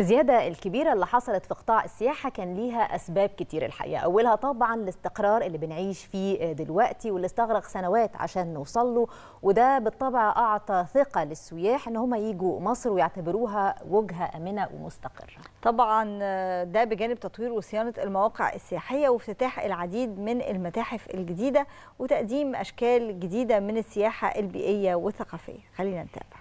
الزيادة الكبيرة اللي حصلت في قطاع السياحة كان ليها أسباب كتير الحقيقة. أولها طبعا الاستقرار اللي بنعيش فيه دلوقتي واللي استغرق سنوات عشان نوصل له وده بالطبع أعطى ثقة للسياح إن هم يجوا مصر ويعتبروها وجهة آمنة ومستقرة. طبعا ده بجانب تطوير وصيانة المواقع السياحية وافتتاح العديد من المتاحف الجديدة وتقديم أشكال جديدة من السياحة البيئية والثقافية. خلينا نتابع.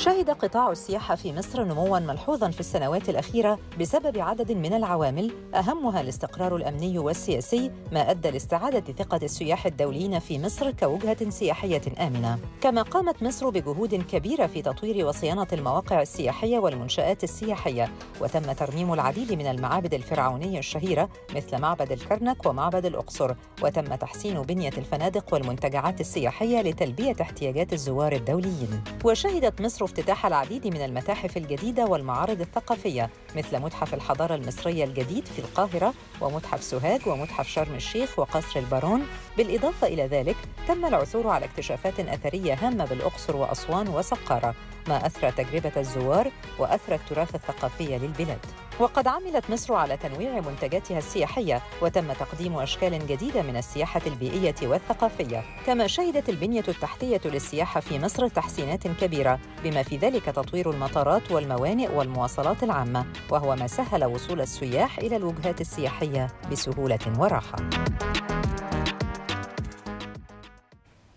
شهد قطاع السياحة في مصر نمواً ملحوظاً في السنوات الأخيرة بسبب عدد من العوامل أهمها الاستقرار الأمني والسياسي ما أدى لاستعادة ثقة السياح الدوليين في مصر كوجهة سياحية آمنة. كما قامت مصر بجهود كبيرة في تطوير وصيانة المواقع السياحية والمنشآت السياحية، وتم ترميم العديد من المعابد الفرعونية الشهيرة مثل معبد الكرنك ومعبد الأقصر، وتم تحسين بنية الفنادق والمنتجعات السياحية لتلبية احتياجات الزوار الدوليين. وشهدت مصر افتتاح العديد من المتاحف الجديدة والمعارض الثقافية مثل متحف الحضارة المصرية الجديد في القاهرة ومتحف سوهاج ومتحف شرم الشيخ وقصر البارون. بالإضافة إلى ذلك تم العثور على اكتشافات أثرية هامة بالأقصر وأسوان وسقارة. ما أثرى تجربة الزوار وأثرى التراث الثقافي للبلاد. وقد عملت مصر على تنويع منتجاتها السياحية وتم تقديم أشكال جديدة من السياحة البيئية والثقافية. كما شهدت البنية التحتية للسياحة في مصر تحسينات كبيرة بما في ذلك تطوير المطارات والموانئ والمواصلات العامة وهو ما سهل وصول السياح إلى الوجهات السياحية بسهولة وراحة.